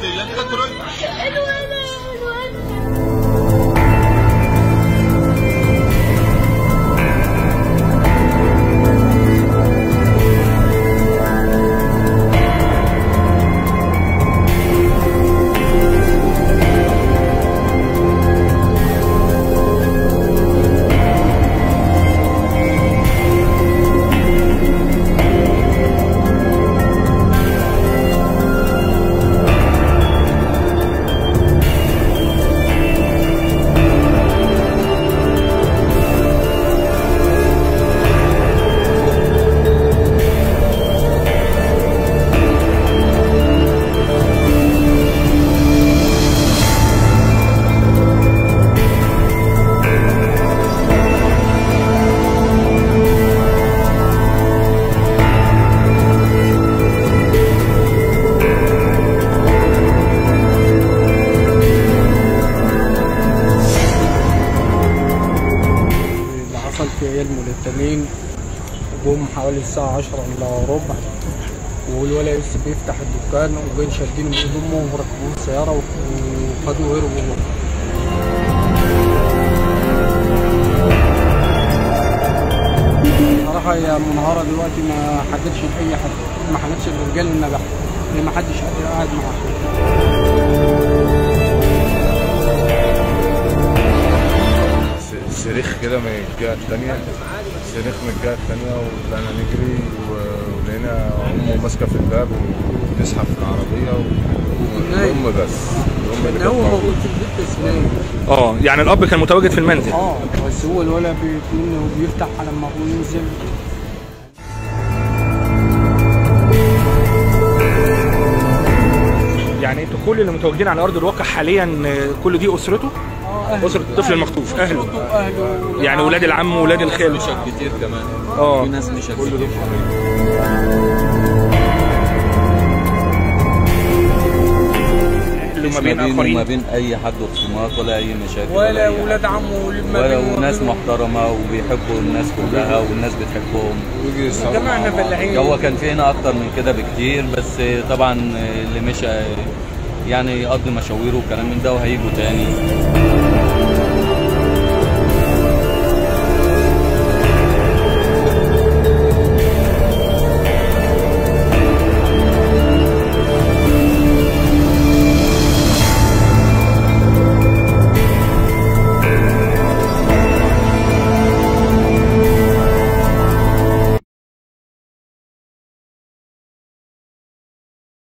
Dilan ya Troy. Ano nga na? عيال ملتمين جم حوالي الساعة عشرة إلا ربع والولد لسه بيفتح الدكان وجايين شادين من هدومه وركبوه السيارة وخدوه هربوا صراحة هي منهارة دلوقتي ما حددش لأي حد ما حددش للرجال النجاح لأن ما حدش قاعد س- كده من الجهة التانية. صريخ من الجهة التانية وطلعنا نجري ولقينا أمه ماسكة في الباب وبتسحب في العربية والأم بس. الأم اللي هو موجودة. موجود في البيت بس نايم آه يعني الأب كان متواجد في المنزل. آه بس هو الولد وبيفتح لما ابوه ينزل. كل اللي متواجدين على أرض الواقع حاليا آه، كل دي أسرته؟ آه أهله. أسرة الطفل المخطوف،. أسرته أهله. يعني ولاد العم وولاد الخال. مشاك كتير كمان. آه. في ناس اللي ما ما بين وما آخرين. بين أي حد خصومات ولا أي مشاكل ولا أي ولاد. عمه ولا ولا وناس محترمة وبيحبوا الناس كلها والناس بتحبهم. جماعنا فلاحين هو كان في هنا أكتر من كده بكتير بس طبعا اللي مشى يعني يقضي مشاويره وكلام من ده وهيجوا تاني.